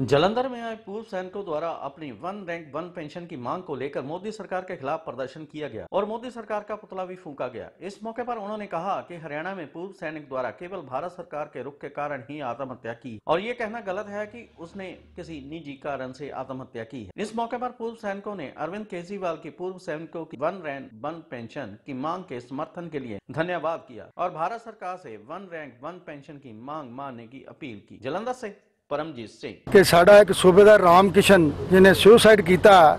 जालंधर में आए पूर्व सैनिकों द्वारा अपनी वन रैंक वन पेंशन की मांग को लेकर मोदी सरकार के खिलाफ प्रदर्शन किया गया और मोदी सरकार का पुतला भी फूंका गया। इस मौके पर उन्होंने कहा कि हरियाणा में पूर्व सैनिक द्वारा केवल भारत सरकार के रुख के कारण ही आत्महत्या की और ये कहना गलत है कि उसने किसी निजी कारण से आत्महत्या की इस मौके पर पूर्व सैनिकों ने अरविंद केजरीवाल की पूर्व सैनिकों की वन रैंक वन पेंशन की मांग के समर्थन के लिए धन्यवाद किया और भारत सरकार ऐसी वन रैंक वन पेंशन की मांग मानने की अपील की। जलंधर से ਪਰਮਜੀਤ ਸਿੰਘ। ਕਿ ਸਾਡਾ ਇੱਕ ਸੂਬੇਦਾਰ ਰਾਮ ਕਿਸ਼ਨ ਜਿਹਨੇ ਸੁਸਾਈਡ ਕੀਤਾ,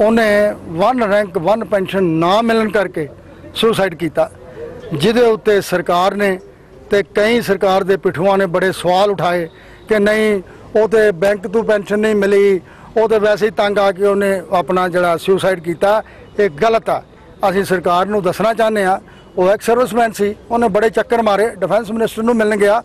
ਉਹਨੇ ਵਨ ਰੈਂਕ ਵਨ ਪੈਨਸ਼ਨ ਨਾ ਮਿਲਣ ਕਰਕੇ ਸੁਸਾਈਡ ਕੀਤਾ। ਜਿਹਦੇ ਉੱਤੇ ਸਰਕਾਰ ਨੇ ਤੇ ਕਈ ਸਰਕਾਰ ਦੇ ਪਿਠੂਆਂ ਨੇ ਬੜੇ ਸਵਾਲ ਉਠਾਏ ਕਿ ਨਹੀਂ, ਉਹ ਤੇ ਬੈਂਕ ਤੋਂ ਪੈਨਸ਼ਨ ਨਹੀਂ ਮਿਲੀ, ਉਹ ਤੇ ਵੈਸੇ ਹੀ ਤੰਗ ਆ ਕੇ ਉਹਨੇ ਆਪਣਾ ਜਿਹੜਾ ਸੁਸਾਈਡ ਕੀਤਾ, ਇਹ ਗਲਤ ਆ। ਅਸੀਂ ਸਰਕਾਰ ਨੂੰ ਦੱਸਣਾ ਚਾਹੁੰਦੇ ਆ ਉਹ ਐਕਸ ਸਰਵਿਸਮੈਨ ਸੀ, ਉਹਨੇ ਬੜੇ ਚੱਕਰ ਮਾਰੇ ਡਿਫੈਂਸ ਮਿਨਿਸਟਰ ਨੂੰ ਮਿਲਣ ਗਿਆ,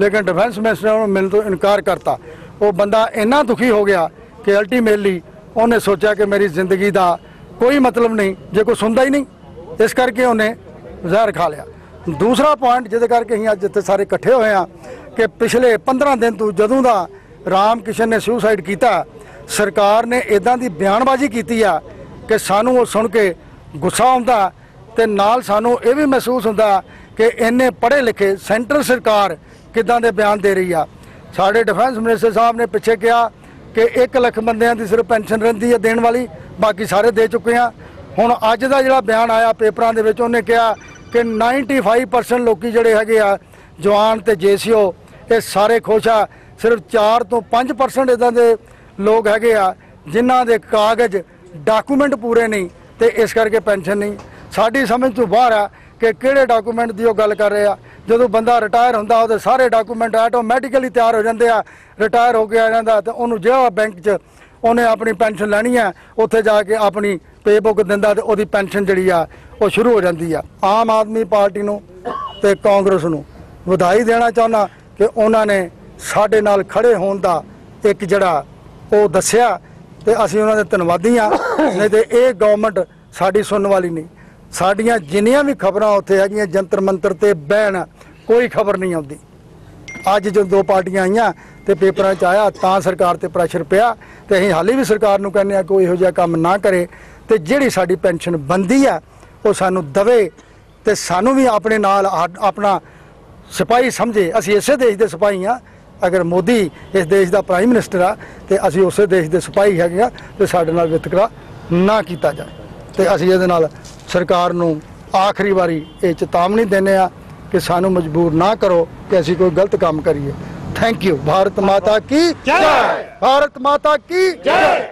ਲੇਕਿਨ ਡਿਫੈਂਸ ਮਿਨਿਸਟਰ ਨੂੰ ਮਿਲਣ ਤੋਂ ਇਨਕਾਰ ਕਰਤਾ। ਉਹ ਬੰਦਾ ਇੰਨਾ ਦੁਖੀ ਹੋ ਗਿਆ ਕਿ ਅਲਟੀਮੇਟਲੀ ਉਹਨੇ ਸੋਚਿਆ ਕਿ ਮੇਰੀ ਜ਼ਿੰਦਗੀ ਦਾ ਕੋਈ ਮਤਲਬ ਨਹੀਂ, ਜੇ ਕੋਈ ਸੁਣਦਾ ਹੀ ਨਹੀਂ, ਇਸ ਕਰਕੇ ਉਹਨੇ ਜ਼ਹਿਰ ਖਾ ਲਿਆ। ਦੂਸਰਾ ਪੁਆਇੰਟ ਜਿਹਦੇ ਕਰਕੇ ਅਸੀਂ ਅੱਜ ਇੱਥੇ ਸਾਰੇ ਇਕੱਠੇ ਹੋਏ ਆ ਕਿ ਪਿਛਲੇ 15 ਦਿਨ ਤੋਂ ਜਦੋਂ ਦਾ ਰਾਮ ਕਿਸ਼ਨ ਨੇ ਸੁਸਾਈਡ ਕੀਤਾ, ਸਰਕਾਰ ਨੇ ਇਦਾਂ ਦੀ ਬਿਆਨਬਾਜ਼ੀ ਕੀਤੀ ਆ ਕਿ ਸਾਨੂੰ ਉਹ ਸੁਣ ਕੇ ਗੁੱਸਾ ਆਉਂਦਾ ਤੇ ਨਾਲ ਸਾਨੂੰ ਇਹ ਵੀ ਮਹਿਸੂਸ ਹੁੰਦਾ ਕਿ ਇੰਨੇ ਪੜ੍ਹੇ ਲਿਖੇ ਸੈਂਟਰ ਸਰਕਾਰ ਕਿਦਾਂ ਦੇ ਬਿਆਨ ਦੇ ਰਹੀ ਆ। ਸਾਡੇ ਡਿਫੈਂਸ ਮਿਨਿਸਟਰ ਸਾਹਿਬ ਨੇ ਪਿੱਛੇ ਕਿਹਾ ਕਿ 1 ਲੱਖ ਬੰਦਿਆਂ ਦੀ ਸਿਰਫ ਪੈਨਸ਼ਨ ਰਹਿੰਦੀ ਹੈ ਦੇਣ ਵਾਲੀ, ਬਾਕੀ ਸਾਰੇ ਦੇ ਚੁੱਕੇ ਆ। ਹੁਣ ਅੱਜ ਦਾ ਜਿਹੜਾ ਬਿਆਨ ਆਇਆ ਪੇਪਰਾਂ ਦੇ ਵਿੱਚ, ਉਹਨੇ ਕਿਹਾ ਕਿ 95% ਲੋਕੀ ਜਿਹੜੇ ਹੈਗੇ ਆ, ਜਵਾਨ ਤੇ ਜੇਸੀਓ, ਇਹ ਸਾਰੇ ਖੁਸ਼ ਆ। ਸਿਰਫ 4 ਤੋਂ 5% ਇਦਾਂ ਦੇ ਲੋਕ ਹੈਗੇ ਆ, ਜਿਨ੍ਹਾਂ ਦੇ ਕਾਗਜ਼ ਡਾਕੂਮੈਂਟ ਪੂਰੇ ਨਹੀਂ ਤੇ ਇਸ ਕਰਕੇ ਪੈਨਸ਼ਨ ਨਹੀਂ। ਸਾਡੀ ਸਮਝ ਤੋਂ ਬਾਹਰ ਆ ਕਿ ਕਿਹੜੇ ਡਾਕੂਮੈਂਟ ਦੀ ਉਹ ਗੱਲ ਕਰ ਰਹੇ ਆ। ਜਦੋਂ ਬੰਦਾ ਰਿਟਾਇਰ ਹੁੰਦਾ ਉਹਦੇ ਸਾਰੇ ਡਾਕੂਮੈਂਟ ਆਟੋਮੈਟਿਕਲੀ ਤਿਆਰ ਹੋ ਜਾਂਦੇ ਆ। ਰਿਟਾਇਰ ਹੋ ਕੇ ਆ ਜਾਂਦਾ ਤੇ ਉਹਨੂੰ ਜਿਹੜਾ ਬੈਂਕ 'ਚ ਉਹਨੇ ਆਪਣੀ ਪੈਨਸ਼ਨ ਲੈਣੀ ਆ ਉੱਥੇ ਜਾ ਕੇ ਆਪਣੀ ਪੇ ਬੁੱਕ ਦਿੰਦਾ ਤੇ ਉਹਦੀ ਪੈਨਸ਼ਨ ਜਿਹੜੀ ਆ ਉਹ ਸ਼ੁਰੂ ਹੋ ਜਾਂਦੀ ਆ। ਆਮ ਆਦਮੀ ਪਾਰਟੀ ਨੂੰ ਤੇ ਕਾਂਗਰਸ ਨੂੰ ਵਧਾਈ ਦੇਣਾ ਚਾਹੁੰਦਾ ਕਿ ਉਹਨਾਂ ਨੇ ਸਾਡੇ ਨਾਲ ਖੜੇ ਹੋਣ ਦਾ ਇੱਕ ਜਿਹੜਾ ਉਹ ਦੱਸਿਆ ਤੇ ਅਸੀਂ ਉਹਨਾਂ ਦੇ ਧੰਨਵਾਦੀ ਆ। ਨਹੀਂ ਤੇ ਇਹ ਗਵਰਨਮੈਂਟ ਸਾਡੀ ਸੁਣਨ ਵਾਲੀ ਨਹੀਂ। ਸਾਡੀਆਂ ਜਿੰਨੀਆਂ ਵੀ ਖਬਰਾਂ ਉੱਥੇ ਹੈਗੀਆਂ, ਜੰਤਰ ਮੰਤਰ ਤੇ ਬਹਿਣ, ਕੋਈ ਖਬਰ ਨਹੀਂ ਆਉਂਦੀ। ਅੱਜ ਜਦੋਂ ਦੋ ਪਾਰਟੀਆਂ ਆਈਆਂ ਤੇ ਪੇਪਰਾਂ 'ਚ ਆਇਆ, ਤਾਂ ਸਰਕਾਰ ਤੇ ਪ੍ਰੈਸ਼ਰ ਪਿਆ ਤੇ ਅਸੀਂ ਹਾਲੇ ਵੀ ਸਰਕਾਰ ਨੂੰ ਕਹਿੰਦੇ ਆ ਕੋਈ ਇਹੋ ਜਿਹਾ ਕੰਮ ਨਾ ਕਰੇ ਤੇ ਜਿਹੜੀ ਸਾਡੀ ਪੈਨਸ਼ਨ ਬੰਦੀ ਆ, ਉਹ ਸਾਨੂੰ ਦਵੇ ਤੇ ਸਾਨੂੰ ਵੀ ਆਪਣੇ ਨਾਲ ਆਪਣਾ ਸਿਪਾਹੀ ਸਮਝੇ। ਅਸੀਂ ਇਸੇ ਦੇਸ਼ ਦੇ ਸਿਪਾਹੀ ਆ ਅਗਰ ਮੋਦੀ ਇਸ ਦੇਸ਼ ਦਾ ਪ੍ਰਾਈਮ ਮਿਨਿਸਟਰ ਆ ਤੇ ਅਸੀਂ ਉਸੇ ਦੇਸ਼ ਦੇ ਸਿਪਾਹੀ ਹੈਗੇ ਆ ਤੇ ਸਾਡੇ ਨਾਲ ਵਿਤਕਰਾ ਨਾ ਕੀਤਾ ਜਾਏ ਤੇ ਅਸੀਂ ਇਹਦੇ ਨਾਲ ਸਰਕਾਰ ਨੂੰ ਆਖਰੀ ਵਾਰੀ ਇਹ ਚੇਤਾਵਨੀ ਦਿੰਦੇ ਆ ਕਿ ਸਾਨੂੰ ਮਜਬੂਰ ਨਾ ਕਰੋ ਕਿ ਅਸੀਂ ਕੋਈ ਗਲਤ ਕੰਮ ਕਰੀਏ। ਥੈਂਕ ਯੂ ਭਾਰਤ ਮਾਤਾ ਕੀ ਜੈ! ਭਾਰਤ ਮਾਤਾ ਕੀ ਜੈ!